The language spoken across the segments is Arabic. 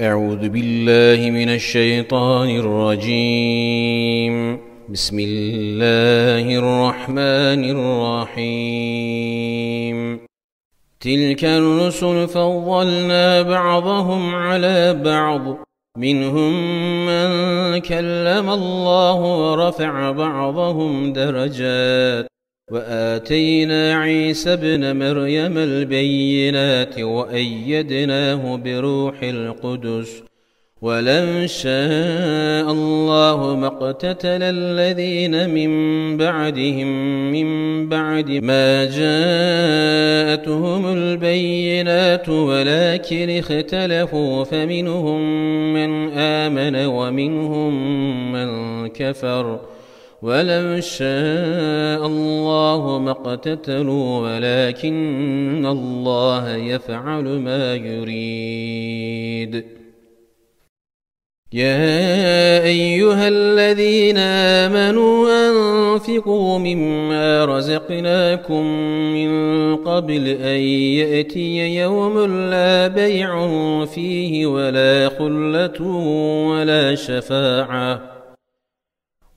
أعوذ بالله من الشيطان الرجيم. بسم الله الرحمن الرحيم. تلك الرسل فضلنا بعضهم على بعض. منهم من كلم الله ورفع بعضهم درجات. وآتينا عيسى ابن مريم البينات وأيدناه بروح القدس ولن شاء الله ما اقتتل الذين من بعدهم من بعد ما جاءتهم البينات ولكن اختلفوا فمنهم من آمن ومنهم من كفر ولو شاء الله ما اقتتلوا ولكن الله يفعل ما يريد. يا أيها الذين آمنوا أنفقوا مما رزقناكم من قبل أن يأتي يوم لا بيع فيه ولا خلة ولا شفاعة.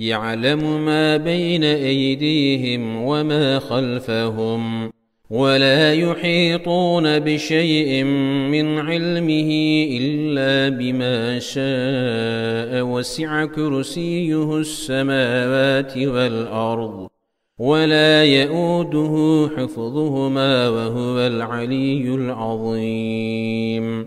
يعلم ما بين أيديهم وما خلفهم ولا يحيطون بشيء من علمه إلا بما شاء وسع كرسيه السماوات والأرض ولا يؤوده حفظهما وهو العلي العظيم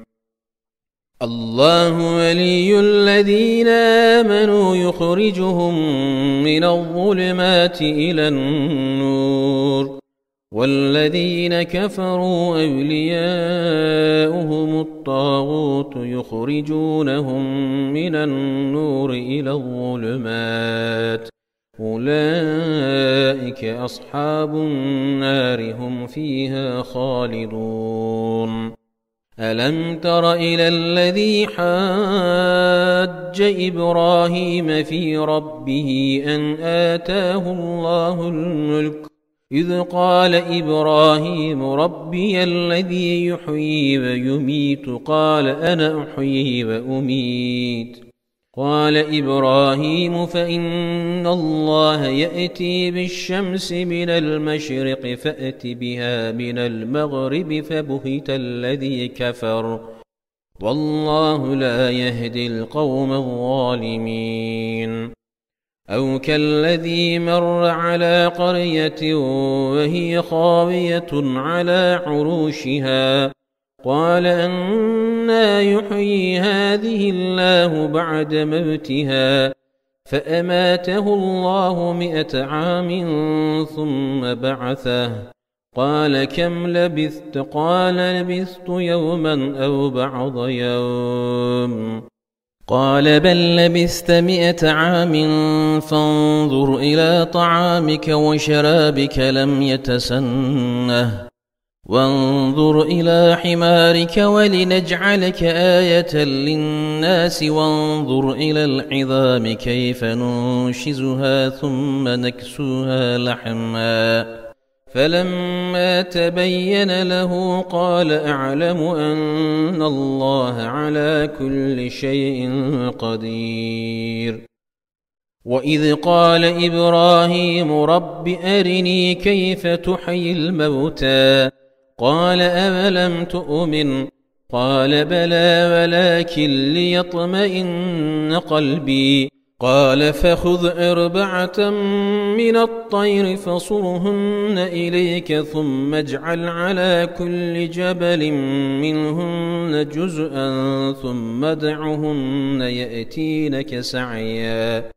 الله ولي الذين آمنوا يخرجهم من الظلمات إلى النور والذين كفروا أولياؤهم الطاغوت يخرجونهم من النور إلى الظلمات أولئك أصحاب النار هم فيها خالدون ألم تر إلى الذي حاج إبراهيم في ربه أن آتاه الله الملك إذ قال إبراهيم ربي الذي يحيي ويميت قال أنا أحيي وأميت قال إبراهيم فإن الله يأتي بالشمس من المشرق فأت بها من المغرب فبهت الذي كفر والله لا يهدي القوم الظالمين أو كالذي مر على قرية وهي خاوية على عروشها قال أنا يحيي هذه الله بعد موتها فأماته الله مئة عام ثم بعثه. قال كم لبثت؟ قال لبثت يوما أو بعض يوم. قال بل لبثت مئة عام فانظر إلى طعامك وشرابك لم يتسنه. وانظر إلى حمارك ولنجعلك آية للناس. وانظر إلى العظام كيف ننشزها ثم نكسوها لحما. فلما تبين له قال أعلم أن الله على كل شيء قدير. وإذ قال إبراهيم رب أرني كيف تحيي الموتى. قال أولم تؤمن؟ قال بلى ولكن ليطمئن قلبي. قال فخذ أربعة من الطير فصرهن إليك ثم اجعل على كل جبل منهن جزءا ثم ادعهن يأتينك سعيا.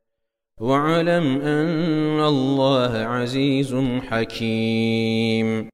واعلم أن الله عزيز حكيم.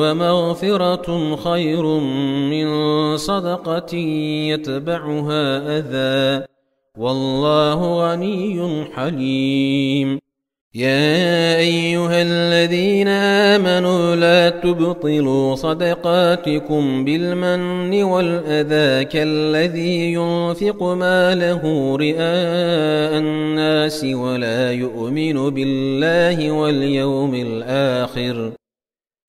ومغفرة خير من صدقة يتبعها أذى. والله غني حليم. يا أيها الذين آمنوا لا تبطلوا صدقاتكم بالمن والأذى كالذي ينفق ماله رئاء الناس ولا يؤمن بالله واليوم الآخر.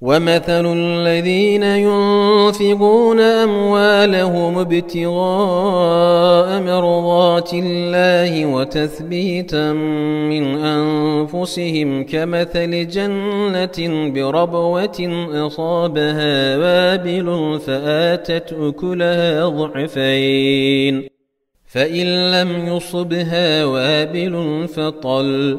ومثل الذين ينفقون أموالهم ابتغاء مرضات الله وتثبيتا من أنفسهم كمثل جنة بربوة أصابها وابل فآتت أكلها ضعفين فإن لم يصبها وابل فطل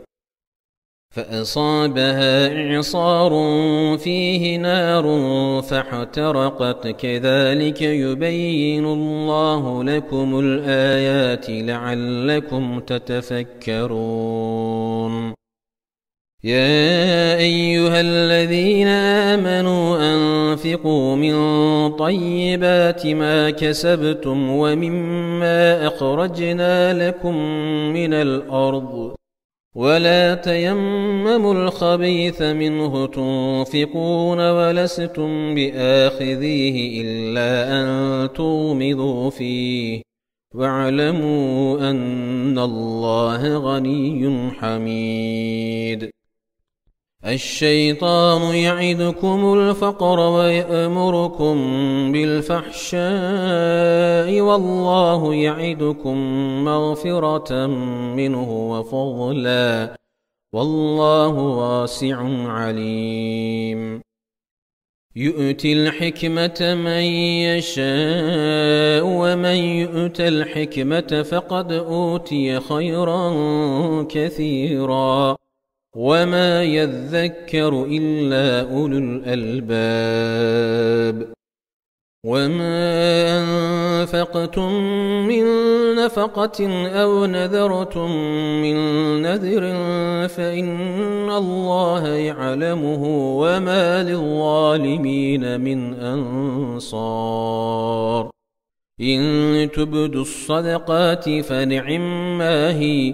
فأصابها إعصار فيه نار فاحترقت. كذلك يبين الله لكم الآيات لعلكم تتفكرون. يا أيها الذين آمنوا أنفقوا من طيبات ما كسبتم ومما أخرجنا لكم من الأرض. ولا تيمموا الخبيث منه تنفقون ولستم بآخذيه إلا أن تومضوا فيه. واعلموا أن الله غني حميد. الشيطان يعدكم الفقر ويأمركم بالفحشاء والله يعدكم مغفرة منه وفضلا والله واسع عليم. يؤتي الحكمة من يشاء ومن يؤت الحكمة فقد أوتي خيرا كثيرا. وما يذكر إلا أولو الألباب وما أنفقتم من نفقة أو نذرتم من نذر فإن الله يعلمه وما للظالمين من أنصار إن تبدوا الصدقات فنعم ما هي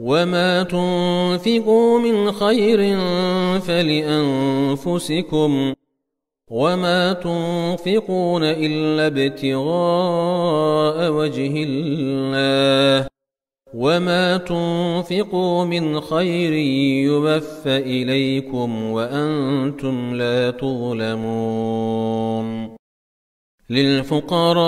وما تنفقوا من خير فلانفسكم وما تنفقون الا ابتغاء وجه الله وما تنفقوا من خير يوف اليكم وأنتم لا تظلمون للفقراء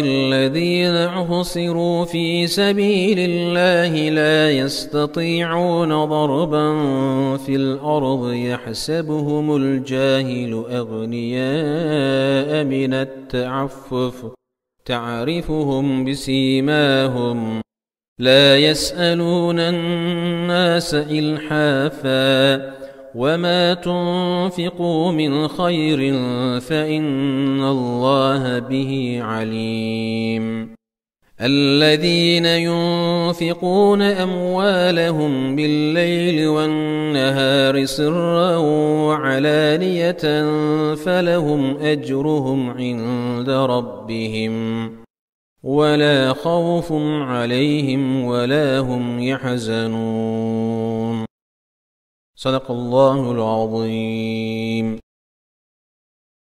الذين أحصروا في سبيل الله لا يستطيعون ضربا في الأرض يحسبهم الجاهل أغنياء من التعفف تعرفهم بسيماهم لا يسألون الناس إلحافا. وما تنفقوا من خير فان الله به عليم الذين ينفقون اموالهم بالليل والنهار سرا وعلانيه فلهم اجرهم عند ربهم ولا خوف عليهم ولا هم يحزنون صدق الله العظيم.